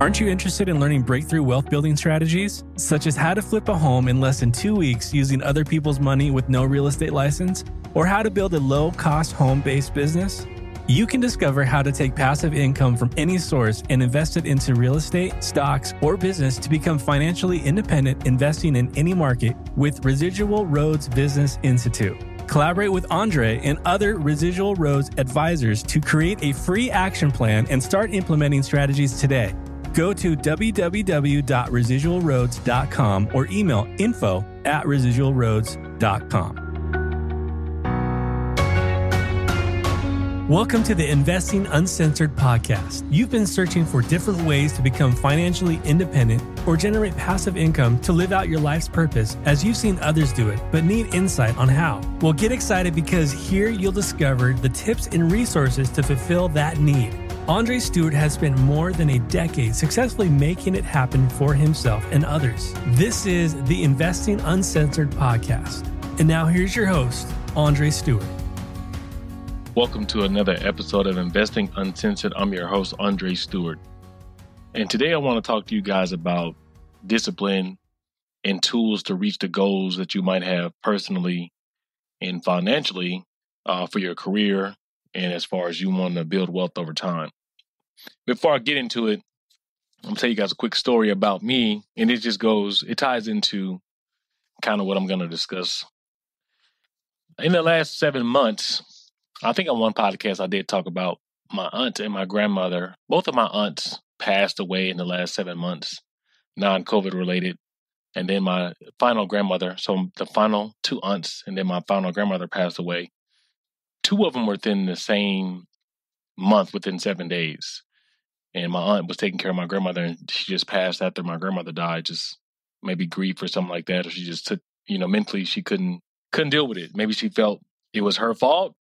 Aren't you interested in learning breakthrough wealth building strategies, such as how to flip a home in less than two weeks using other people's money with no real estate license, or how to build a low cost home based business? You can discover how to take passive income from any source and invest it into real estate, stocks, or business to become financially independent investing in any market with Residual Roads Business Institute. Collaborate with Andre and other Residual Roads advisors to create a free action plan and start implementing strategies today. Go to www.residualroads.com or email info at residualroads.com. Welcome to the Investing Uncensored podcast. You've been searching for different ways to become financially independent or generate passive income to live out your life's purpose as you've seen others do it, but need insight on how. Well, get excited because here you'll discover the tips and resources to fulfill that need. Andre Stewart has spent more than a decade successfully making it happen for himself and others. This is the Investing Uncensored podcast. And now here's your host, Andre Stewart. Welcome to another episode of Investing Uncensored. I'm your host, Andre Stewart. And today I want to talk to you guys about discipline and tools to reach the goals that you might have personally and financially uh, for your career and as far as you want to build wealth over time. Before I get into it, I'm going to tell you guys a quick story about me. And it just goes, it ties into kind of what I'm going to discuss. In the last seven months, I think on one podcast I did talk about my aunt and my grandmother. Both of my aunts passed away in the last seven months, non COVID related. And then my final grandmother, so the final two aunts, and then my final grandmother passed away. Two of them were within the same month, within seven days. And my aunt was taking care of my grandmother, and she just passed after my grandmother died, just maybe grief or something like that, or she just took, you know, mentally she couldn't couldn't deal with it. Maybe she felt it was her fault,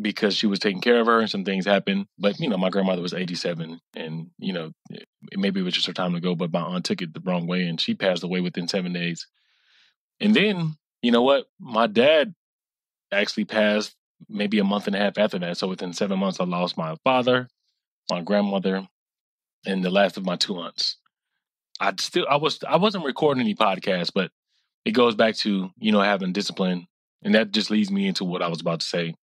because she was taking care of her and some things happened. But, you know, my grandmother was 87 and, you know, it, maybe it was just her time to go, but my aunt took it the wrong way and she passed away within seven days. And then, you know what? My dad actually passed maybe a month and a half after that. So within seven months, I lost my father, my grandmother, and the last of my two aunts. I still, I was, I wasn't recording any podcasts, but it goes back to, you know, having discipline. And that just leads me into what I was about to say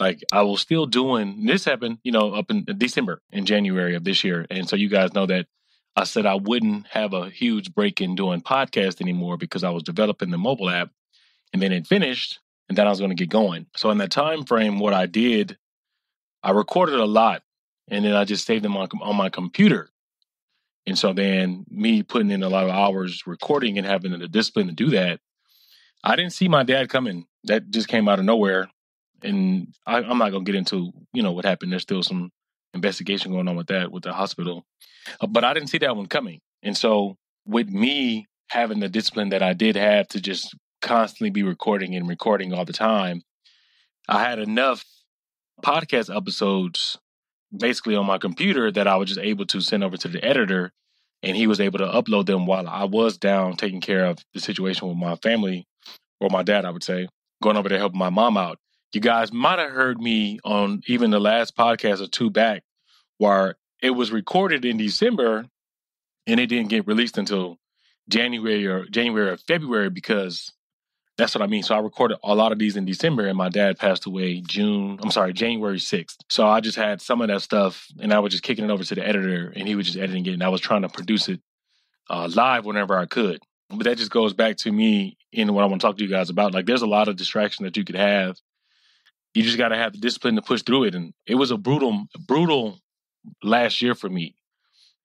like I was still doing this happened, you know, up in December in January of this year. And so you guys know that I said I wouldn't have a huge break in doing podcast anymore because I was developing the mobile app and then it finished and then I was going to get going. So in that time frame, what I did, I recorded a lot and then I just saved them on, on my computer. And so then me putting in a lot of hours recording and having the discipline to do that, I didn't see my dad coming. That just came out of nowhere and I, I'm not gonna get into you know what happened. There's still some investigation going on with that with the hospital, uh, but I didn't see that one coming. And so with me having the discipline that I did have to just constantly be recording and recording all the time, I had enough podcast episodes basically on my computer that I was just able to send over to the editor and he was able to upload them while I was down taking care of the situation with my family or my dad, I would say, going over there helping my mom out you guys might have heard me on even the last podcast or two back where it was recorded in December and it didn't get released until January or January or February because that's what I mean. So I recorded a lot of these in December and my dad passed away June, I'm sorry, January 6th. So I just had some of that stuff and I was just kicking it over to the editor and he was just editing it and I was trying to produce it uh, live whenever I could. But that just goes back to me in what I want to talk to you guys about. Like there's a lot of distraction that you could have you just got to have the discipline to push through it. And it was a brutal, brutal last year for me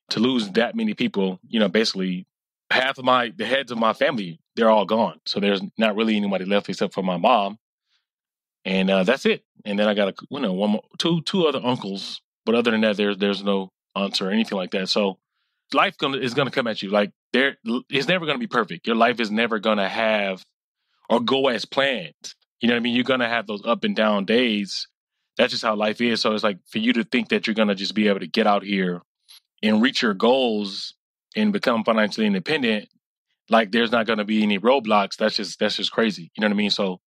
to lose that many people. You know, basically half of my the heads of my family they're all gone. So there's not really anybody left except for my mom, and uh, that's it. And then I got a you know one more, two two other uncles, but other than that, there's there's no aunts or anything like that. So life gonna, is going to come at you like there. It's never going to be perfect. Your life is never going to have or go as planned. You know what I mean? You're gonna have those up and down days. That's just how life is. So it's like for you to think that you're gonna just be able to get out here and reach your goals and become financially independent, like there's not gonna be any roadblocks. That's just that's just crazy. You know what I mean? So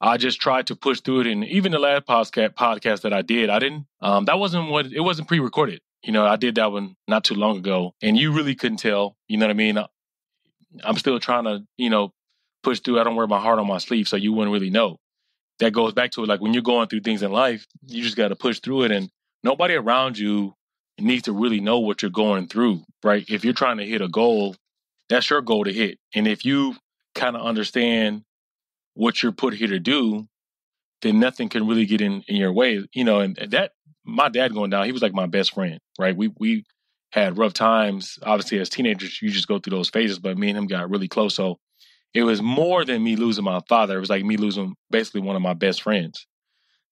I just tried to push through it. And even the last podcast podcast that I did, I didn't. Um, that wasn't what it wasn't pre-recorded. You know, I did that one not too long ago, and you really couldn't tell. You know what I mean? I'm still trying to, you know, push through. I don't wear my heart on my sleeve, so you wouldn't really know. That goes back to it. Like when you're going through things in life, you just got to push through it, and nobody around you needs to really know what you're going through, right? If you're trying to hit a goal, that's your goal to hit, and if you kind of understand what you're put here to do, then nothing can really get in, in your way. You know, and that my dad going down, he was like my best friend, right? We we had rough times. Obviously, as teenagers, you just go through those phases, but me and him got really close. So it was more than me losing my father. It was like me losing basically one of my best friends.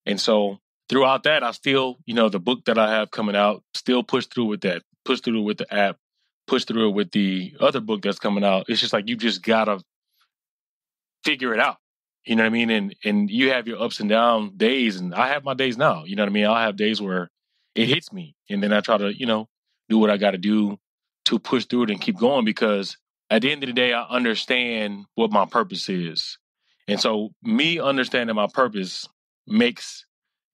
And so throughout that, I still, you know, the book that I have coming out, still push through with that, push through with the app, push through with the other book that's coming out. It's just like you just gotta figure it out. You know what I mean? And and you have your ups and down days, and I have my days now. You know what I mean? I'll have days where it hits me, and then I try to, you know, do what I got to do to push through it and keep going. Because at the end of the day, I understand what my purpose is, and so me understanding my purpose makes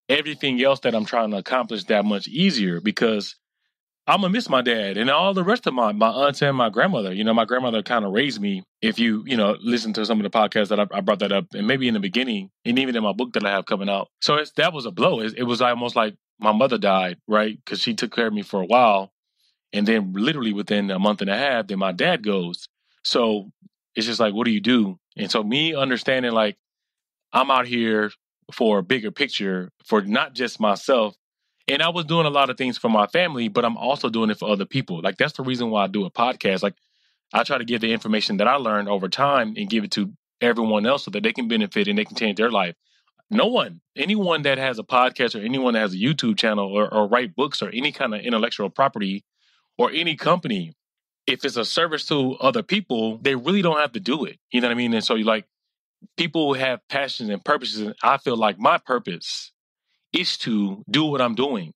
everything else that I'm trying to accomplish that much easier. Because I'm gonna miss my dad and all the rest of my my aunts and my grandmother. You know, my grandmother kind of raised me. If you you know listen to some of the podcasts that I, I, brought that up, and maybe in the beginning, and even in my book that I have coming out. So that was a blow. It, it was almost like my mother died, right? Because she took care of me for a while, and then literally within a month and a half, then my dad goes. So it's just like, what do you do? And so me understanding like I'm out here for a bigger picture for not just myself and I was doing a lot of things for my family, but I'm also doing it for other people. Like that's the reason why I do a podcast. Like I try to give the information that I learned over time and give it to everyone else so that they can benefit and they can change their life. No one, anyone that has a podcast or anyone that has a YouTube channel or, or write books or any kind of intellectual property or any company, if it's a service to other people, they really don't have to do it. You know what I mean? And so you like people have passions and purposes. And I feel like my purpose is to do what I'm doing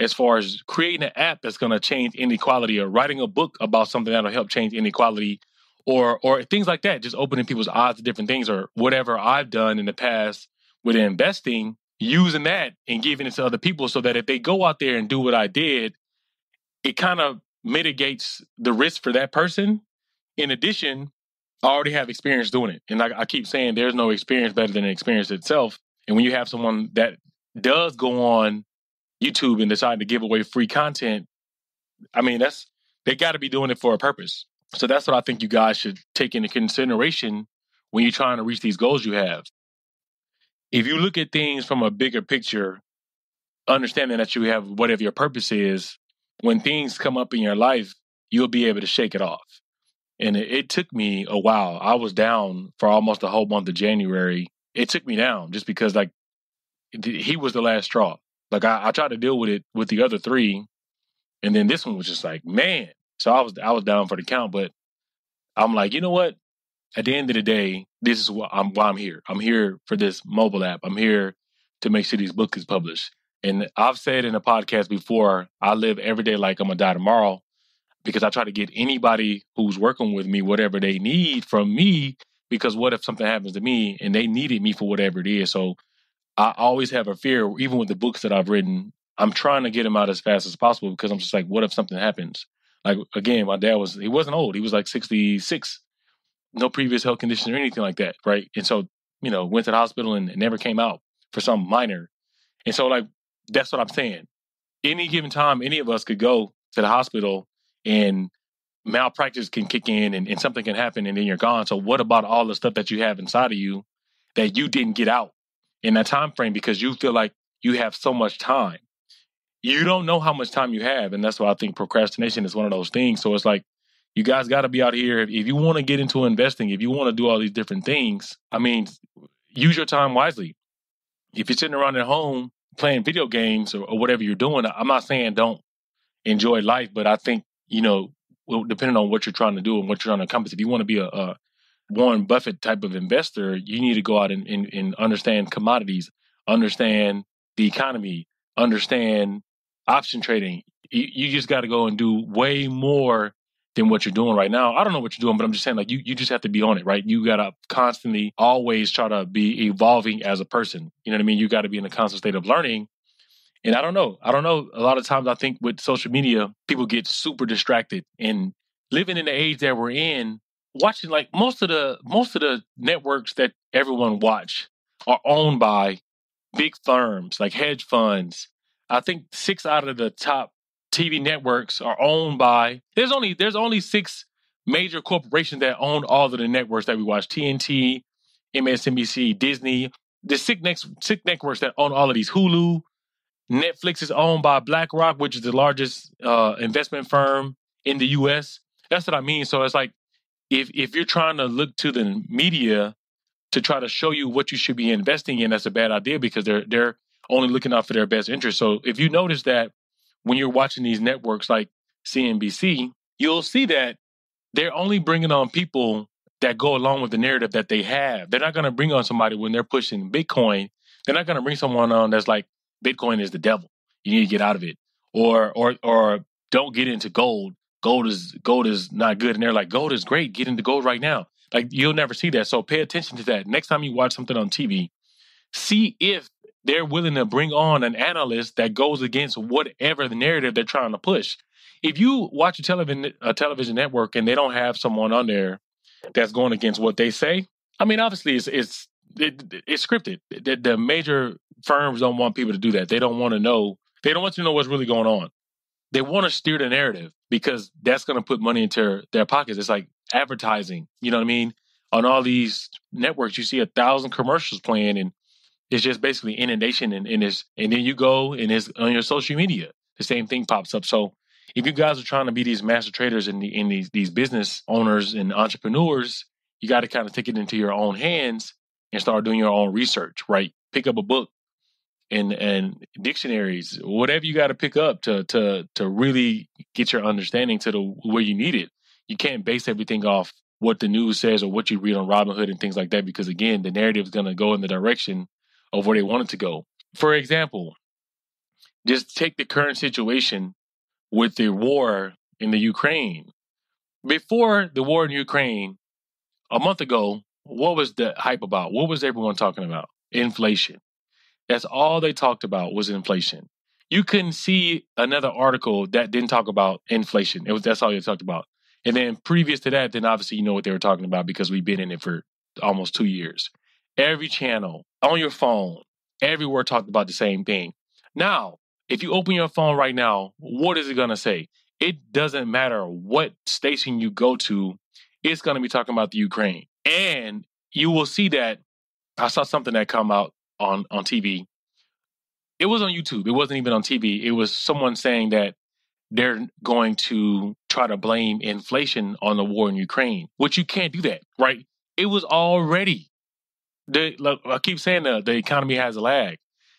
as far as creating an app that's going to change inequality or writing a book about something that'll help change inequality or or things like that just opening people's eyes to different things or whatever I've done in the past with investing using that and giving it to other people so that if they go out there and do what I did it kind of mitigates the risk for that person in addition I already have experience doing it and I, I keep saying there's no experience better than experience itself and when you have someone that does go on YouTube and decide to give away free content, I mean, that's they got to be doing it for a purpose. So that's what I think you guys should take into consideration when you're trying to reach these goals you have. If you look at things from a bigger picture, understanding that you have whatever your purpose is, when things come up in your life, you'll be able to shake it off. And it, it took me a while. I was down for almost a whole month of January. It took me down just because like he was the last straw. Like I, I tried to deal with it with the other three, and then this one was just like, man. So I was I was down for the count, but I'm like, you know what? At the end of the day, this is why I'm why I'm here. I'm here for this mobile app. I'm here to make sure these books is published. And I've said in a podcast before, I live every day like I'm gonna die tomorrow because I try to get anybody who's working with me whatever they need from me. Because what if something happens to me and they needed me for whatever it is? So I always have a fear, even with the books that I've written, I'm trying to get them out as fast as possible because I'm just like, what if something happens? Like again, my dad was he wasn't old. He was like 66, no previous health condition or anything like that, right? And so, you know, went to the hospital and never came out for some minor. And so like that's what I'm saying. Any given time, any of us could go to the hospital and malpractice can kick in and, and something can happen and then you're gone. So what about all the stuff that you have inside of you that you didn't get out in that time frame because you feel like you have so much time. You don't know how much time you have, and that's why I think procrastination is one of those things. So it's like you guys got to be out here. If, if you want to get into investing, if you want to do all these different things, I mean, use your time wisely. If you're sitting around at home playing video games or, or whatever you're doing, I'm not saying don't enjoy life, but I think you know, depending on what you're trying to do and what you're trying to accomplish, if you want to be a, a Warren Buffett type of investor, you need to go out and, and, and understand commodities, understand the economy, understand option trading. You, you just got to go and do way more than what you're doing right now. I don't know what you're doing, but I'm just saying like you you just have to be on it, right? You gotta constantly always try to be evolving as a person. You know what I mean? You gotta be in a constant state of learning. And I don't know. I don't know. A lot of times I think with social media, people get super distracted and living in the age that we're in, watching like most of the most of the networks that everyone watch are owned by big firms like hedge funds. I think six out of the top TV networks are owned by there's only there's only six major corporations that own all of the networks that we watch TNT, MSNBC, Disney. The six next six networks that own all of these Hulu, Netflix is owned by BlackRock, which is the largest uh, investment firm in the U.S. That's what I mean. So it's like if if you're trying to look to the media to try to show you what you should be investing in, that's a bad idea because they're they're only looking out for their best interest. So if you notice that when you're watching these networks like CNBC, you'll see that they're only bringing on people that go along with the narrative that they have. They're not going to bring on somebody when they're pushing Bitcoin. They're not going to bring someone on that's like Bitcoin is the devil. You need to get out of it, or or or don't get into gold. Gold is gold is not good, and they're like gold is great. Get into gold right now. Like you'll never see that. So pay attention to that. Next time you watch something on TV, see if they're willing to bring on an analyst that goes against whatever the narrative they're trying to push. If you watch a television a television network and they don't have someone on there that's going against what they say, I mean, obviously it's it's it, it's scripted. The, the major firms don't want people to do that. They don't want to know. They don't want you to know what's really going on. They want to steer the narrative because that's going to put money into their pockets. It's like advertising. You know what I mean? On all these networks, you see a thousand commercials playing, and it's just basically inundation and, and it's and then you go and it's on your social media. The same thing pops up. So if you guys are trying to be these master traders and, the, and these these business owners and entrepreneurs, you got to kind of take it into your own hands and start doing your own research, right? Pick up a book and and dictionaries, whatever you got to pick up to to to really get your understanding to the where you need it. You can't base everything off what the news says or what you read on Robinhood and things like that because again, the narrative is going to go in the direction of where they wanted to go. For example, just take the current situation with the war in the Ukraine. Before the war in Ukraine, a month ago, what was the hype about? What was everyone talking about? Inflation. That's all they talked about was inflation. You couldn't see another article that didn't talk about inflation. It was that's all they talked about. And then previous to that, then obviously you know what they were talking about because we've been in it for almost two years. Every channel on your phone, everywhere talked about the same thing. Now, if you open your phone right now, what is it going to say? It doesn't matter what station you go to, it's going to be talking about the Ukraine. And you will see that I saw something that come out on on TV. It was on YouTube. It wasn't even on TV. It was someone saying that they're going to try to blame inflation on the war in Ukraine, which you can't do that, right? It was already the look, I keep saying the, the economy has a lag.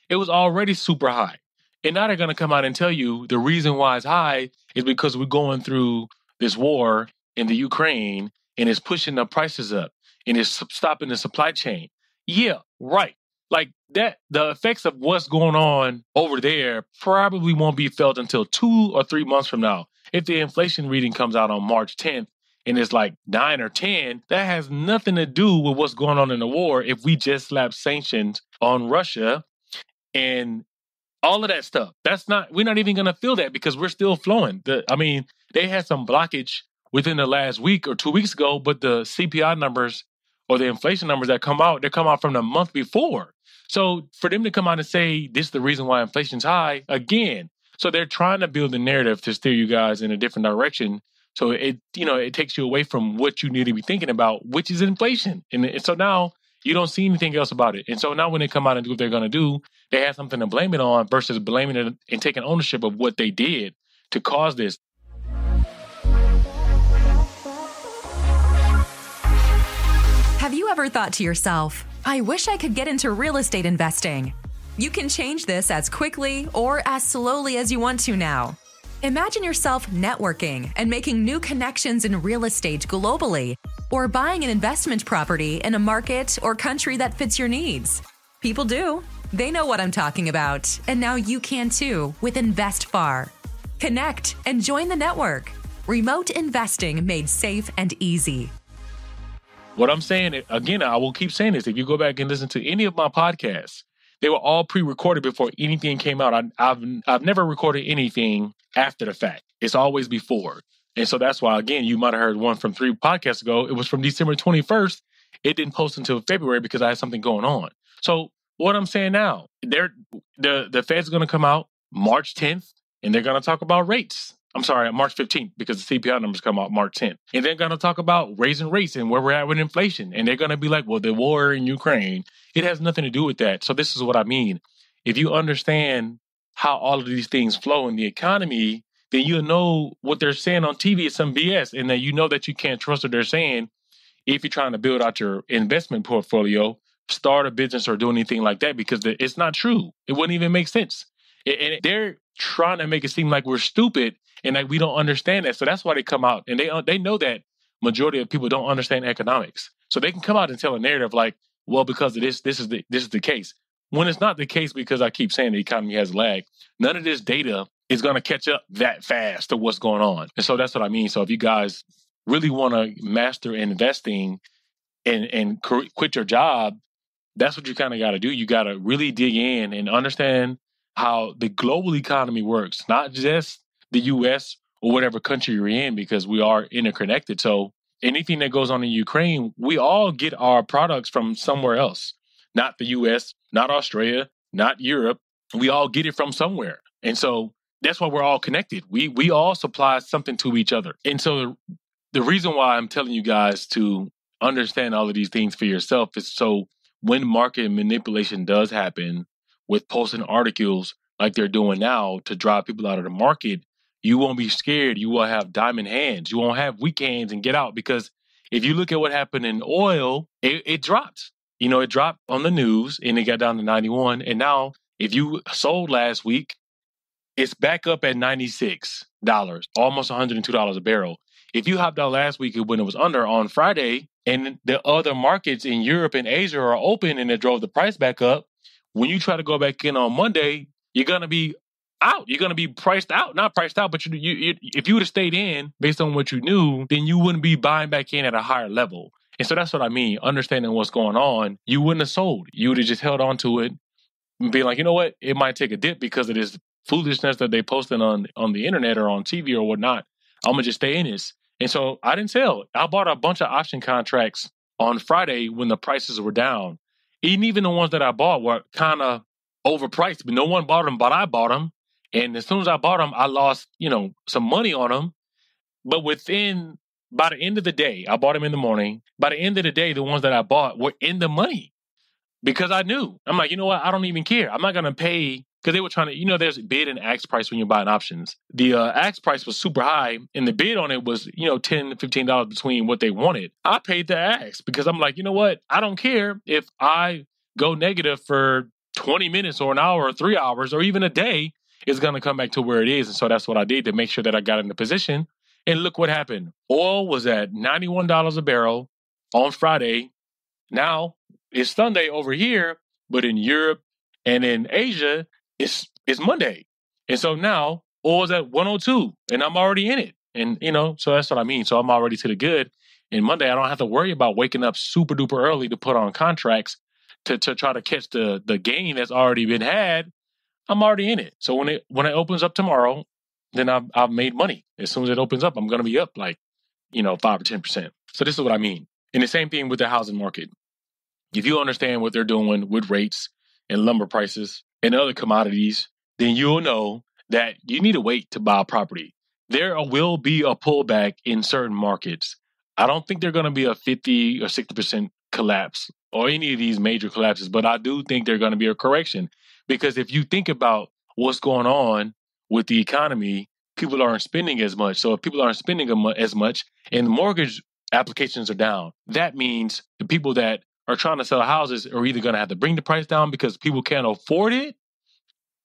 It was already super high. And now they're going to come out and tell you the reason why it's high is because we're going through this war in the Ukraine and it's pushing the prices up and it's stopping the supply chain. Yeah, right. Like that, the effects of what's going on over there probably won't be felt until two or three months from now. If the inflation reading comes out on March 10th and it's like nine or 10, that has nothing to do with what's going on in the war if we just slap sanctions on Russia and all of that stuff. That's not, we're not even going to feel that because we're still flowing. The, I mean, they had some blockage within the last week or two weeks ago, but the CPI numbers or the inflation numbers that come out, they come out from the month before. So for them to come out and say this is the reason why inflation's high, again, so they're trying to build a narrative to steer you guys in a different direction so it you know it takes you away from what you need to be thinking about, which is inflation. And, and so now you don't see anything else about it. And so now when they come out and do what they're going to do, they have something to blame it on versus blaming it and taking ownership of what they did to cause this. Have you ever thought to yourself, I wish I could get into real estate investing? You can change this as quickly or as slowly as you want to now. Imagine yourself networking and making new connections in real estate globally, or buying an investment property in a market or country that fits your needs. People do. They know what I'm talking about, and now you can too with InvestFar. Connect and join the network. Remote investing made safe and easy. What I'm saying, again, I will keep saying this. If you go back and listen to any of my podcasts, they were all pre-recorded before anything came out. I, have I've never recorded anything after the fact. It's always before, and so that's why again you might have heard one from three podcasts ago. It was from December 21st. It didn't post until February because I had something going on. So what I'm saying now, they're the the Fed's going to come out March 10th, and they're going to talk about rates. I'm sorry, March 15th, because the CPI numbers come out March 10th. And they're going to talk about raising rates and where we're at with inflation. And they're going to be like, well, the war in Ukraine, it has nothing to do with that. So this is what I mean. If you understand how all of these things flow in the economy, then you'll know what they're saying on TV is some BS. And then you know that you can't trust what they're saying if you're trying to build out your investment portfolio, start a business or do anything like that, because it's not true. It wouldn't even make sense. And they're trying to make it seem like we're stupid and like we don't understand that. So that's why they come out and they uh, they know that majority of people don't understand economics. So they can come out and tell a narrative like, well, because of this, this is the this is the case. When it's not the case, because I keep saying the economy has lag, none of this data is going to catch up that fast to what's going on. And so that's what I mean. So if you guys really want to master investing and and quit your job, that's what you kind of got to do. You got to really dig in and understand how the global economy works, not just the US or whatever country you're in, because we are interconnected. So anything that goes on in Ukraine, we all get our products from somewhere else, not the US, not Australia, not Europe. We all get it from somewhere. And so that's why we're all connected. We we all supply something to each other. And so the reason why I'm telling you guys to understand all of these things for yourself is so when market manipulation does happen, with posting articles like they're doing now to drive people out of the market, you won't be scared. You will have diamond hands. You won't have weak hands and get out because if you look at what happened in oil, it, it dropped. You know, it dropped on the news and it got down to 91. And now, if you sold last week, it's back up at $96, almost $102 a barrel. If you hopped out last week when it was under on Friday and the other markets in Europe and Asia are open and it drove the price back up, when you try to go back in on Monday, you're gonna be out. You're gonna be priced out, not priced out, but you, you, you if you would have stayed in based on what you knew, then you wouldn't be buying back in at a higher level. And so that's what I mean. Understanding what's going on, you wouldn't have sold. You would have just held on to it and be like, you know what? It might take a dip because of this foolishness that they posted on on the internet or on TV or whatnot. I'm gonna just stay in this. And so I didn't sell. I bought a bunch of option contracts on Friday when the prices were down and even the ones that I bought were kind of overpriced, but no one bought them, but I bought them. And as soon as I bought them, I lost, you know, some money on them. But within, by the end of the day, I bought them in the morning. By the end of the day, the ones that I bought were in the money because I knew. I'm like, you know what? I don't even care. I'm not going to pay because they were trying to, you know, there's bid and ask price when you're buying options. The uh, ask price was super high, and the bid on it was, you know, $10, $15 between what they wanted. I paid the ask because I'm like, you know what? I don't care if I go negative for 20 minutes or an hour or three hours or even a day. It's going to come back to where it is. And so that's what I did to make sure that I got in the position. And look what happened. Oil was at $91 a barrel on Friday. Now it's Sunday over here, but in Europe and in Asia, it's it's Monday. And so now oil's at 102 and I'm already in it. And you know, so that's what I mean. So I'm already to the good. And Monday I don't have to worry about waking up super duper early to put on contracts to, to try to catch the the gain that's already been had. I'm already in it. So when it when it opens up tomorrow, then I've I've made money. As soon as it opens up, I'm gonna be up like, you know, five or ten percent. So this is what I mean. And the same thing with the housing market. If you understand what they're doing with rates and lumber prices and other commodities, then you'll know that you need to wait to buy property. There will be a pullback in certain markets. I don't think they're going to be a 50 or 60% collapse or any of these major collapses, but I do think they're going to be a correction because if you think about what's going on with the economy, people aren't spending as much. So if people aren't spending as much and the mortgage applications are down, that means the people that are trying to sell houses are either going to have to bring the price down because people can't afford it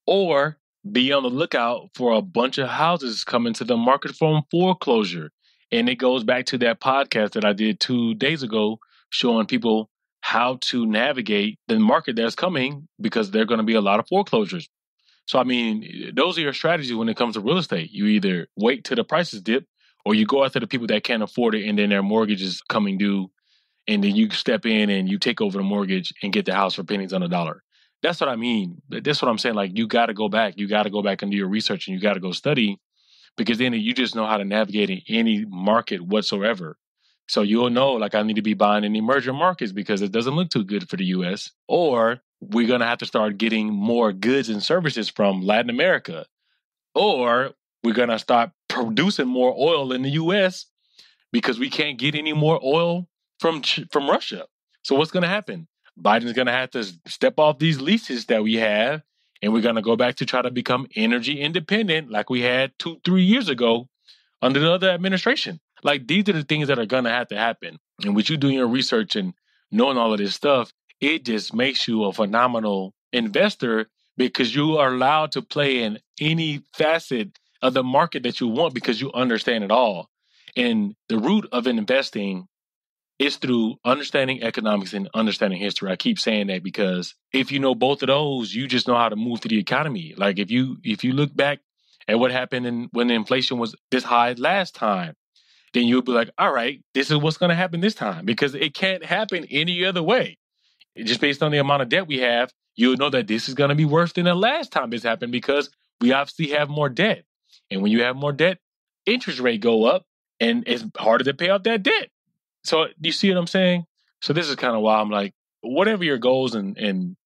or be on the lookout for a bunch of houses coming to the market from foreclosure. And it goes back to that podcast that I did two days ago showing people how to navigate the market that's coming because there are going to be a lot of foreclosures. So, I mean, those are your strategies when it comes to real estate. You either wait till the prices dip or you go after the people that can't afford it and then their mortgage is coming due and then you step in and you take over the mortgage and get the house for pennies on a dollar. That's what I mean. That's what I'm saying. Like you got to go back. You got to go back and do your research and you got to go study because then you just know how to navigate in any market whatsoever. So you'll know, like, I need to be buying in emerging markets because it doesn't look too good for the US. Or we're going to have to start getting more goods and services from Latin America. Or we're going to start producing more oil in the US because we can't get any more oil from from Russia. So what's going to happen? Biden's going to have to step off these leases that we have and we're going to go back to try to become energy independent like we had 2 3 years ago under the other administration. Like these are the things that are going to have to happen. And with you doing your research and knowing all of this stuff, it just makes you a phenomenal investor because you are allowed to play in any facet of the market that you want because you understand it all. And the root of investing is through understanding economics and understanding history. I keep saying that because if you know both of those, you just know how to move through the economy. Like if you if you look back at what happened in, when the inflation was this high last time, then you'll be like, all right, this is what's going to happen this time because it can't happen any other way. Just based on the amount of debt we have, you'll know that this is going to be worse than the last time this happened because we obviously have more debt. And when you have more debt, interest rate go up and it's harder to pay off that debt. So you see what I'm saying? So this is kind of why I'm like, whatever your goals and and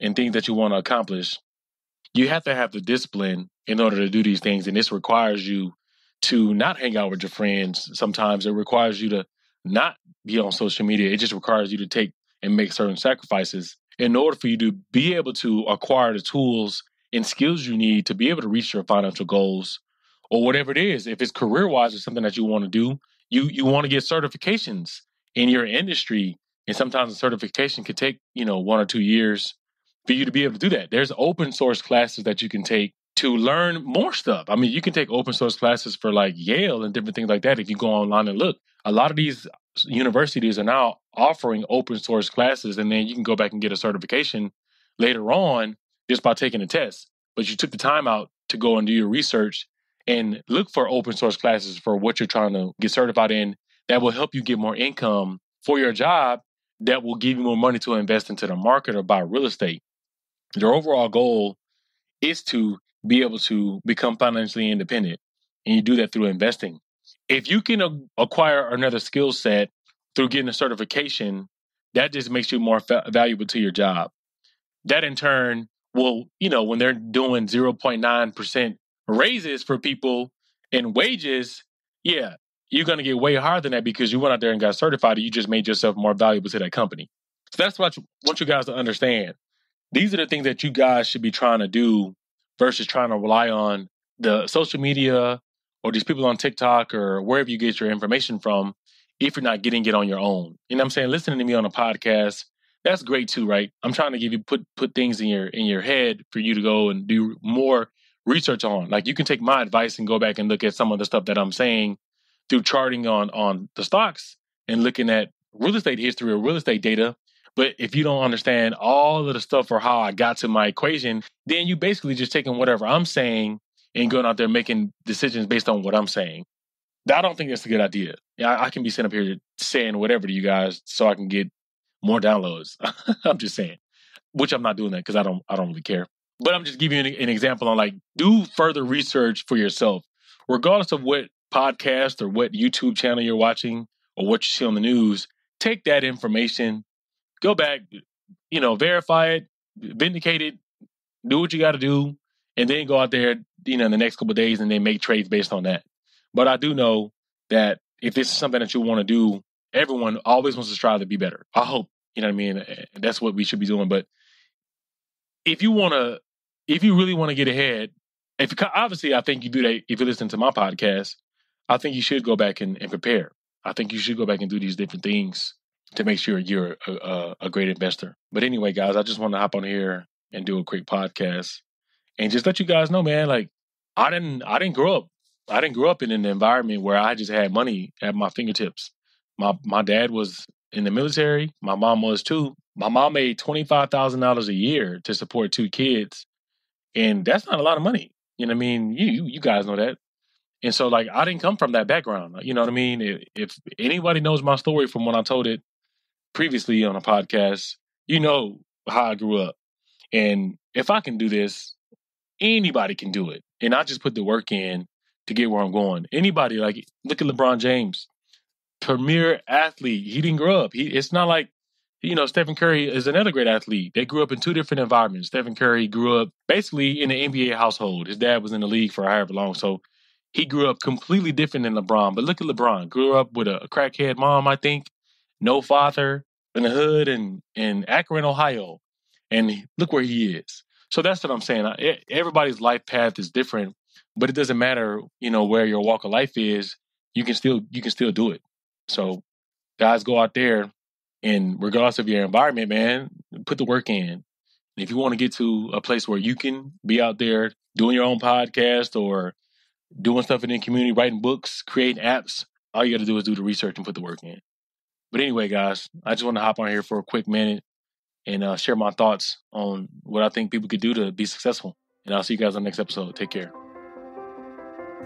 and things that you want to accomplish, you have to have the discipline in order to do these things. And this requires you to not hang out with your friends. Sometimes it requires you to not be on social media. It just requires you to take and make certain sacrifices in order for you to be able to acquire the tools and skills you need to be able to reach your financial goals or whatever it is. If it's career wise or something that you want to do, you you want to get certifications in your industry. And sometimes a certification could take, you know, one or two years for you to be able to do that. There's open source classes that you can take to learn more stuff. I mean, you can take open source classes for like Yale and different things like that. If you go online and look, a lot of these universities are now offering open source classes, and then you can go back and get a certification later on just by taking a test. But you took the time out to go and do your research and look for open source classes for what you're trying to get certified in that will help you get more income for your job that will give you more money to invest into the market or buy real estate. Your overall goal is to be able to become financially independent. And you do that through investing. If you can acquire another skill set through getting a certification, that just makes you more fa- valuable to your job. That in turn will, you know, when they're doing 0.9% raises for people and wages, yeah, you're going to get way higher than that because you went out there and got certified and you just made yourself more valuable to that company. So that's what I want you guys to understand. These are the things that you guys should be trying to do versus trying to rely on the social media or these people on TikTok or wherever you get your information from if you're not getting it on your own. You know what I'm saying? Listening to me on a podcast, that's great too, right? I'm trying to give you put put things in your in your head for you to go and do more research on. Like you can take my advice and go back and look at some of the stuff that I'm saying through charting on on the stocks and looking at real estate history or real estate data but if you don't understand all of the stuff or how I got to my equation, then you basically just taking whatever I'm saying and going out there making decisions based on what I'm saying. I don't think that's a good idea. I, I can be sitting up here saying whatever to you guys so I can get more downloads. I'm just saying, which I'm not doing that because I don't I don't really care. But I'm just giving you an, an example on like do further research for yourself, regardless of what podcast or what YouTube channel you're watching or what you see on the news. Take that information go back, you know, verify it, vindicate it, do what you got to do, and then go out there, you know, in the next couple days and then make trades based on that. But I do know that if this is something that you want to do, everyone always wants to strive to be better. I hope, you know what I mean? That's what we should be doing. But if you want to, if you really want to get ahead, if you, obviously I think you do that if you listen to my podcast, I think you should go back and, and prepare. I think you should go back and do these different things to make sure you're a, a, great investor. But anyway, guys, I just want to hop on here and do a quick podcast and just let you guys know, man. Like, I didn't, I didn't grow up, I didn't grow up in an environment where I just had money at my fingertips. My my dad was in the military. My mom was too. My mom made twenty five thousand dollars a year to support two kids, and that's not a lot of money. You know what I mean? You you guys know that. And so, like, I didn't come from that background. You know what I mean? If anybody knows my story from when I told it previously on a podcast, you know how I grew up. And if I can do this, anybody can do it. And I just put the work in to get where I'm going. Anybody, like, look at LeBron James, premier athlete. He didn't grow up. He, it's not like, you know, Stephen Curry is another great athlete. They grew up in two different environments. Stephen Curry grew up basically in an NBA household. His dad was in the league for however long. So he grew up completely different than LeBron. But look at LeBron. Grew up with a crackhead mom, I think, no father in the hood in, in Akron, Ohio. And look where he is. So that's what I'm saying. Everybody's life path is different, but it doesn't matter, you know, where your walk of life is. You can still you can still do it. So guys, go out there and regardless of your environment, man, put the work in. If you want to get to a place where you can be out there doing your own podcast or doing stuff in the community, writing books, creating apps, all you got to do is do the research and put the work in. But anyway, guys, I just want to hop on here for a quick minute and uh, share my thoughts on what I think people could do to be successful. And I'll see you guys on the next episode. Take care.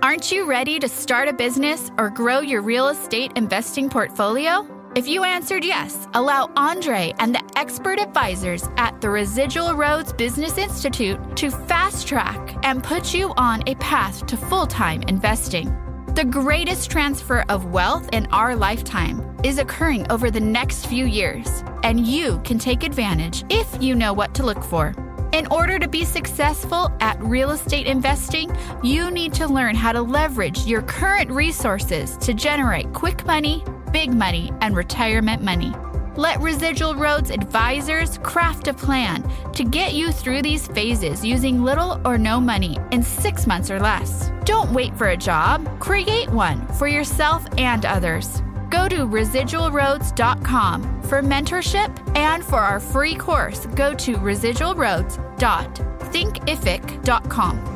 Aren't you ready to start a business or grow your real estate investing portfolio? If you answered yes, allow Andre and the expert advisors at the Residual Roads Business Institute to fast track and put you on a path to full time investing. The greatest transfer of wealth in our lifetime is occurring over the next few years, and you can take advantage if you know what to look for. In order to be successful at real estate investing, you need to learn how to leverage your current resources to generate quick money, big money, and retirement money. Let Residual Roads advisors craft a plan to get you through these phases using little or no money in six months or less. Don't wait for a job, create one for yourself and others. Go to residualroads.com for mentorship and for our free course, go to residualroads.thinkific.com.